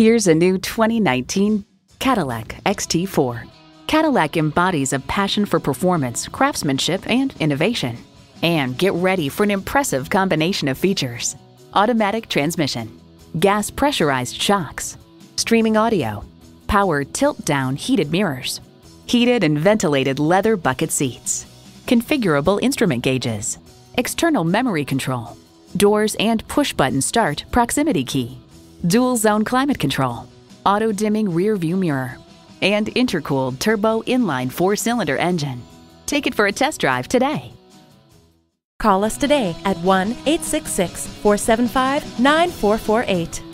Here's a new 2019 Cadillac XT4. Cadillac embodies a passion for performance, craftsmanship, and innovation. And get ready for an impressive combination of features. Automatic transmission, gas pressurized shocks, streaming audio, power tilt-down heated mirrors, heated and ventilated leather bucket seats, configurable instrument gauges, external memory control, doors and push-button start proximity key, dual zone climate control, auto dimming rear view mirror, and intercooled turbo inline four cylinder engine. Take it for a test drive today. Call us today at 1 866 475 9448.